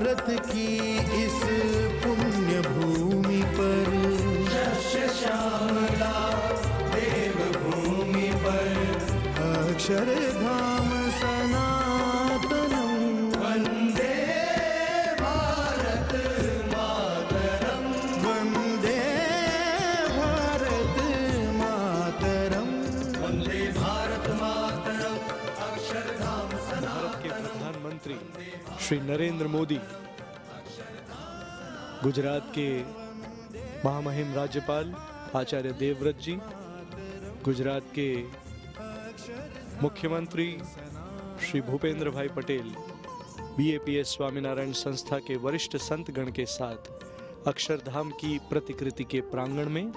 भारत की इस पुण्य भूमि पर। श्यामला देव भूमि पर। अक्षरधाम प्रधानमंत्री श्री नरेंद्र मोदी गुजरात के महामहिम राज्यपाल आचार्य देवव्रत जी, गुजरात के मुख्यमंत्री श्री भूपेंद्र भाई पटेल बीएपीएस स्वामीनारायण संस्था के वरिष्ठ संत गण के साथ अक्षरधाम की प्रतिकृति के प्रांगण में,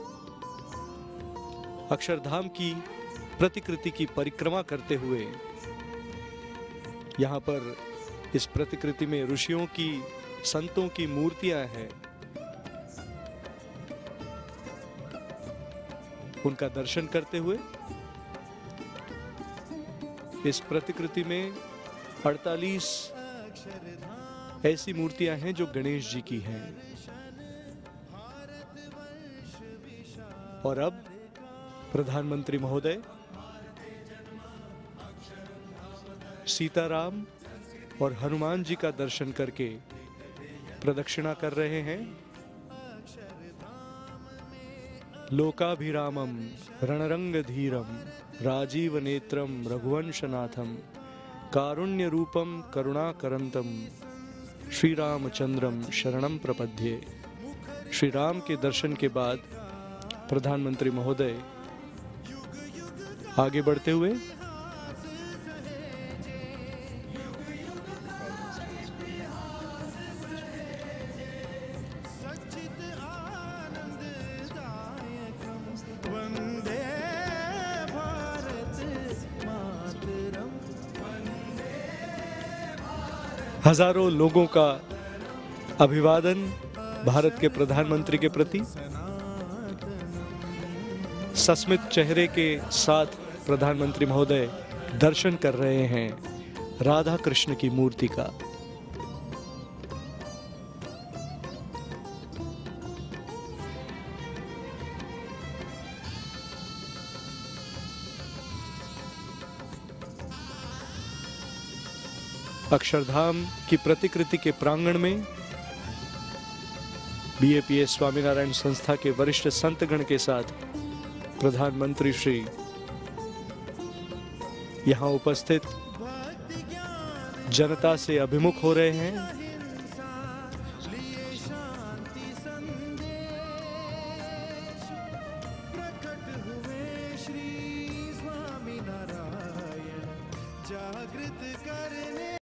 अक्षरधाम की प्रतिकृति की परिक्रमा करते हुए यहाँ पर इस प्रतिकृति में ऋषियों की, संतों की मूर्तियाँ हैं। उनका दर्शन करते हुए, इस प्रतिकृति में 48 ऐसी मूर्तियाँ हैं जो गणेश जी की हैं। और अब प्रधानमंत्री महोदय, सीताराम और हनुमान जी का दर्शन करके प्रदक्षिणा कर रहे हैं। लोकाभिरामम रणरंग धीरम राजीव नेत्रम रघुवंशनाथम कारुण्य रूपम करुणाकरंतम श्री रामचंद्रम शरणम प्रपद्ये। श्री राम के दर्शन के बाद प्रधानमंत्री महोदय आगे बढ़ते हुए हज़ारों लोगों का अभिवादन भारत के प्रधानमंत्री के प्रति, सस्मित चेहरे के साथ प्रधानमंत्री महोदय दर्शन कर रहे हैं राधा कृष्ण की मूर्ति का। अक्षरधाम की प्रतिकृति के प्रांगण में बीएपीएस स्वामीनारायण संस्था के वरिष्ठ संतगण के साथ प्रधानमंत्री श्री यहाँ उपस्थित जनता से अभिमुख हो रहे हैं। लिए शांति